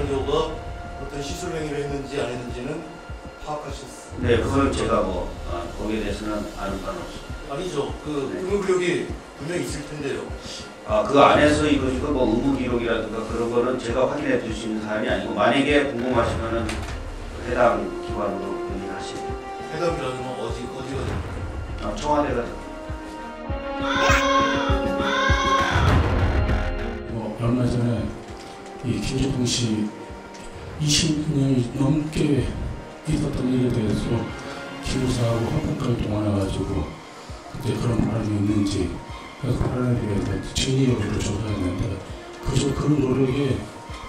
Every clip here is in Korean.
관련해서 시술 행위를 했는지 안 했는지는 파악하셨어요? 네, 그거는 제가 뭐 아, 거기에 대해서는 아는 바는 없습니다. 아니죠. 그 네. 의무 기록이 분명히 있을 텐데요. 아, 그 안에서 이루어진 거뭐 의무 기록이라든가 그런 거는 제가 확인해 줄수 있는 사안이 아니고 만약에 궁금하시면은 해당 기관으로 문의하시면 해답이라면 어디 어디가 됩니까? 아, 청와대가 뭐 얼마 전에 이 김재동 씨 20년이 넘게 있었던 일에 대해서 기무사하고 화평까지 동원해가지고 그때 그런 바람이 있는지 그 바람에 대해서 진위 여부를 조사했는데 그저 그 노력에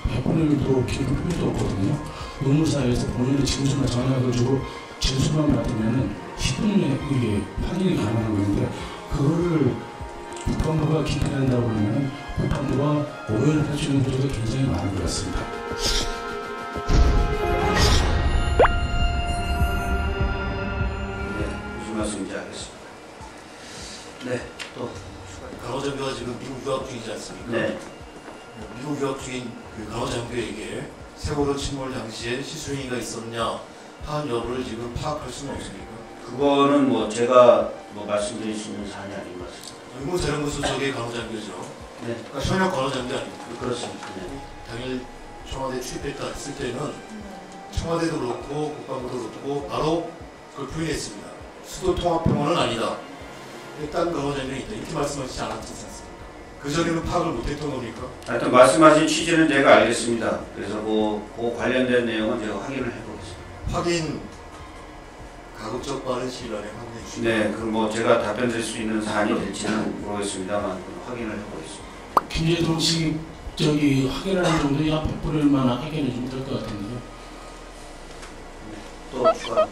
100분의 1도 기록 표도 없거든요. 의무사에서 본인의 진술만 전해가지고 진술만 받으면은 10분에 이게 확인이 가능한 건데 그거를 국방부가 기피한다고 그러면 국방부가 오해를 할 수 있는 구조가 굉장히 많은 것 같습니다. 말씀인지 알겠습니다. 네, 또 간호장교가 지금 미국 유학 중이지 않습니까? 네, 미국 유학 중인 그 간호장교에게 세월호 침몰 당시에 시술 행위가 있었냐 하는 여부를 지금 파악할 수는 없습니까? 그거는 뭐 제가 뭐 말씀드릴 수 있는 사안이 아닌 것 같습니다. 의무사령부소 쪽의 간호장교죠. 네, 그러니까 현역 간호장교 아닙니까? 그렇습니다. 네. 당일 청와대 출입했다 했을 때는 청와대도 그렇고 국방부도 그렇고 바로 그걸 부인했습니다. 수도 통합병원은 아니다. 딴 간호장교는 있다. 이렇게 말씀하시지 않았지 않습니까? 그 전에는 파악을 못했던 겁니까? 하여튼 말씀하신 취지는 제가 알겠습니다. 그래서 그, 그 관련된 내용은 제가 확인을 해보겠습니다. 확인 가급적 빠른 시일 안에 확인해 주시기 네, 그뭐 제가 답변드릴 수 있는 사안이 될지는 모르겠습니다만 그 확인을 해보겠습니다. 김재동 씨 저기 확인하는 정도야 100분의 1만 확인해 주면 될 것 같은데요. 또 추가.